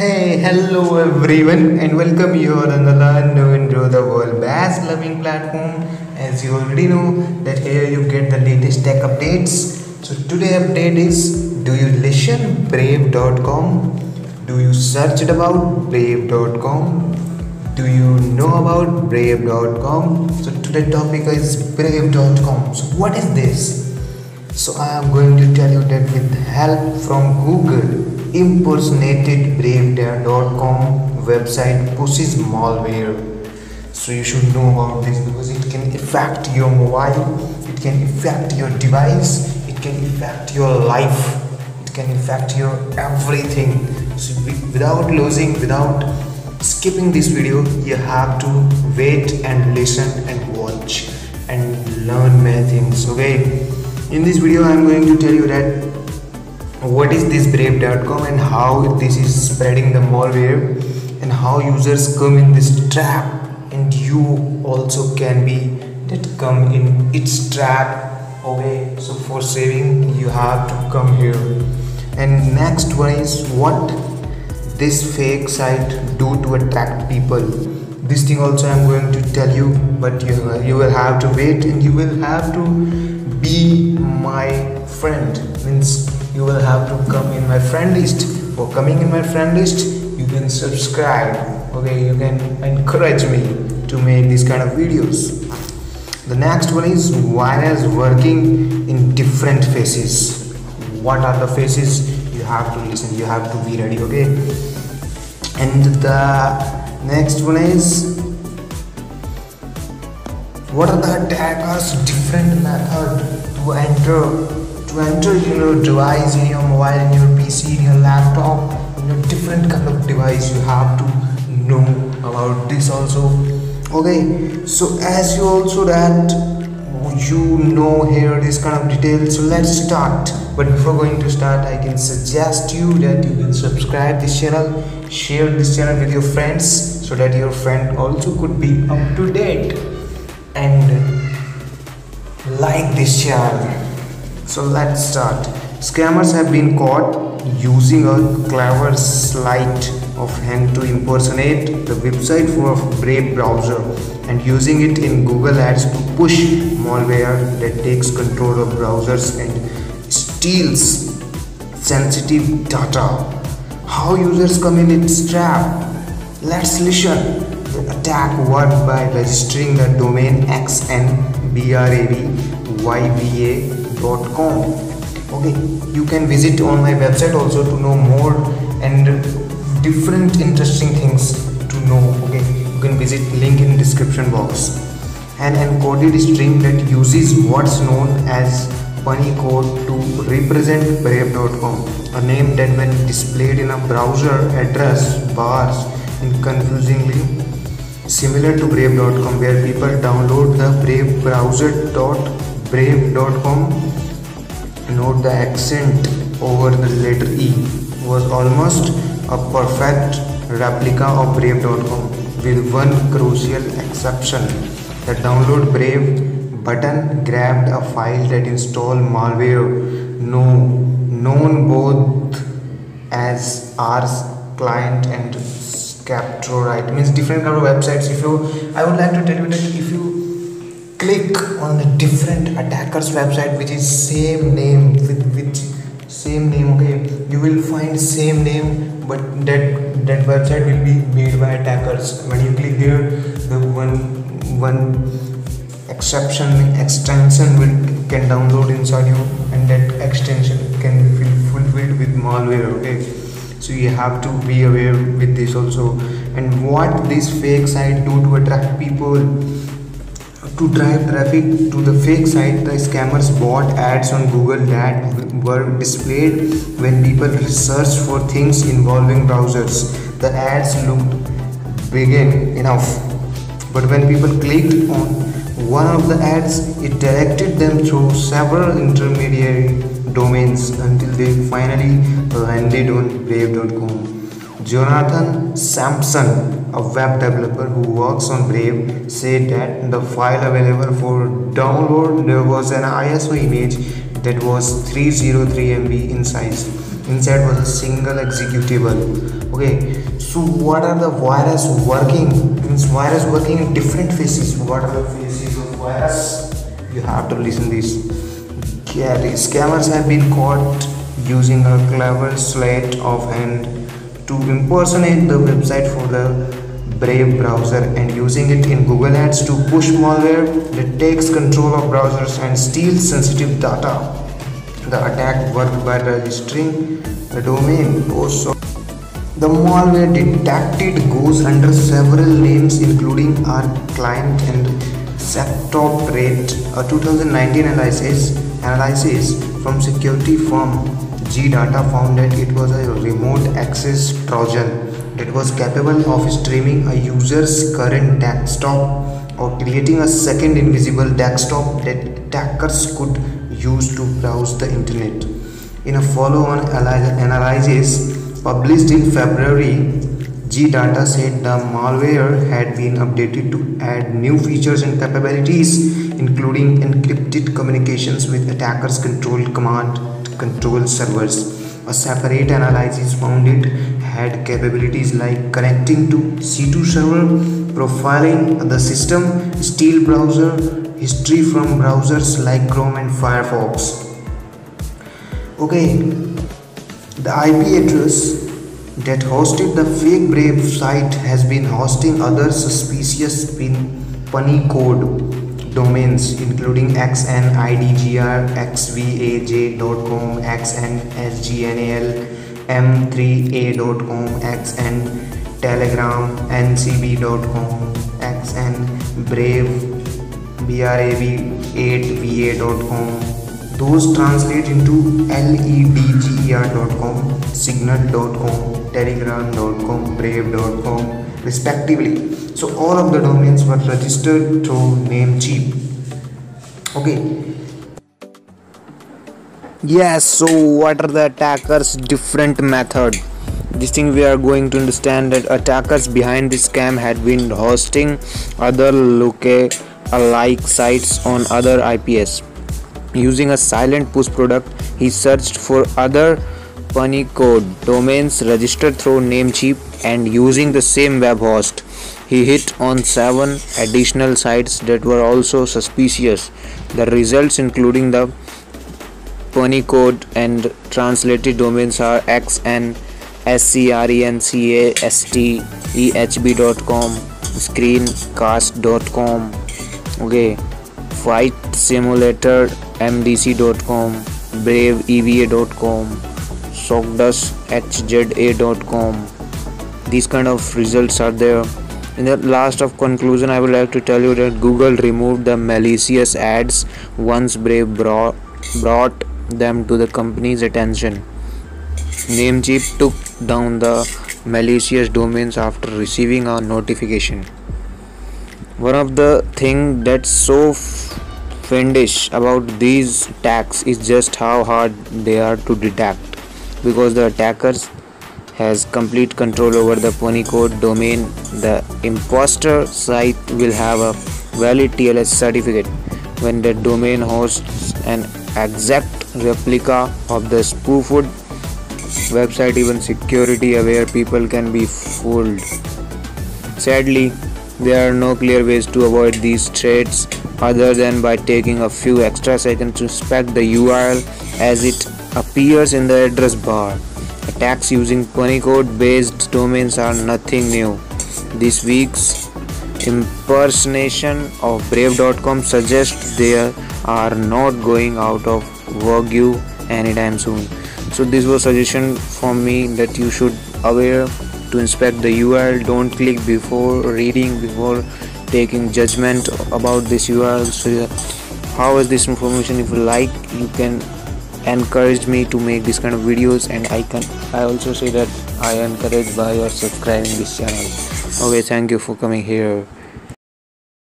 Hey, hello everyone, and welcome you all on the Learn, Know, and Grow the World Best Loving platform. As you already know, that here you get the latest tech updates. So today update is: Do you listen Brave.com? Do you search it about Brave.com? Do you know about Brave.com? So today topic is Brave.com. So what is this? So I am going to tell you that with help from Google, impersonated website pushes malware. So you should know about this because it can affect your mobile, it can affect your device, it can affect your life, it can affect your everything. So without losing, without skipping this video, you have to wait and listen and watch and learn many things. Okay in this video i am going to tell you that what is this brave.com and how this is spreading the malware and how users come in this trap and you also can be that come in its trap. Okay so for saving you have to come here. And next one is what this fake site do to attract people. This thing also i'm going to tell you but you, you will have to wait and you will have to be my friend. Means you will have to come in my friend list. For coming in my friend list you can subscribe. Okay you can encourage me to make these kind of videos. The next one is virus working in different faces what are the faces you have to listen you have to be ready okay? And the next one is what are the attackers different method to enter to enter your device in your mobile in your pc in your laptop in your different kind of device you have to know about this also. Okay so as you also that you know here this kind of details so let's start. But before going to start i can suggest you that you can subscribe this channel share this channel with your friends so that your friend also could be up to date. And like this channel so let's start. Scammers have been caught using a clever sleight of hand to impersonate the website for a brave browser and using it in google ads to push malware that takes control of browsers and steals sensitive data. How users come in its trap? Let's listen. The attack worked by registering the domain Okay, you can visit on my website also to know more and different interesting things to know. Okay, you can visit link in description box. An encoded string that uses what's known as Punycode to represent brave.com, a name that when displayed in a browser address bars in confusingly similar to brave.com where people download the brave browser.brave.com note the accent over the letter e. Was almost a perfect replica of brave.com with one crucial exception. The download brave button grabbed a file that installed malware known both as ars client and capture right? Means different kind of websites. If you i would like to tell you that if you click on a different attacker's website which is same name with which same name okay? You will find same name but that that website will be made by attackers. When you click there the one one exception extension will can download inside you and that extension can be fulfilled with malware okay? So you have to be aware with this also. And what this fake site do to attract people to drive traffic to the fake site the scammers bought ads on google that were displayed when people searched for things involving browsers. The ads looked big enough but when people clicked on one of the ads it directed them through several intermediary domains until they finally landed on brave.com jonathan sampson a web developer who works on brave said that the file available for download there was an iso image that was 303 mb in size inside. Was a single executable. Okay so what are the virus working? Means virus working in different phases what are the phases of virus you have to listen to this scammers have been caught using a clever sleight of hand to impersonate the website for the Brave browser and using it in Google Ads to push malware that takes control of browsers and steals sensitive data. The attack worked by registering the domain. Oh, also, the malware detected goes under several names including our client and SectopRAT. A 2019 analysis, analysis from security firm G-Data found that it was a remote access Trojan that was capable of streaming a user's current desktop or creating a second invisible desktop that attackers could use to browse the internet. In a follow-on analysis published in February, G-Data said the malware had been updated to add new features and capabilities, including encrypted communications with attackers' controlled command control servers. A separate analysis found it had capabilities like connecting to C2 server, profiling the system, steal browser, history from browsers like Chrome and Firefox. Okay, the IP address that hosted the fake Brave site has been hosting other suspicious pin punny code domains including xnidgr, xvaj.com, xnsgnal, m3a.com, xn telegram, ncb.com, xn brave, brav8va.com. Those translate into ledger.com, signal.com, telegram.com, brave.com respectively. So all of the domains were registered through namecheap okay. Yes so what are the attackers different method? This thing we are going to understand that attackers behind this scam had been hosting other lookalike alike sites on other ips using a silent push product he searched for other punny code domains registered through namecheap and using the same web host. He hit on seven additional sites that were also suspicious. The results, including the Punycode and translated domains, are xn, screncast, screencast.com, okay, fight simulator, mdc.com, braveeva.com, socdusthza.com. These kind of results are there. In the last of conclusion i would like to tell you that google removed the malicious ads once brave brought, brought them to the company's attention. Namecheap took down the malicious domains after receiving a notification. One of the thing that's so fiendish about these attacks is just how hard they are to detect because the attackers has complete control over the Punycode domain, the imposter site will have a valid TLS certificate. When the domain hosts an exact replica of the spoofed website even security aware people can be fooled. Sadly there are no clear ways to avoid these threats other than by taking a few extra seconds to inspect the url as it appears in the address bar Attacks using Punycode based domains are nothing new. This week's impersonation of Brave.com suggests they are not going out of Wagyu anytime soon. So this was suggestion from me that you should aware to inspect the URL. Don't click before reading, before taking judgment about this URL. So how is this information? If you like, you can encouraged me to make this kind of videos and i can i also say that i am encouraged by your subscribing this channel. Okay thank you for coming here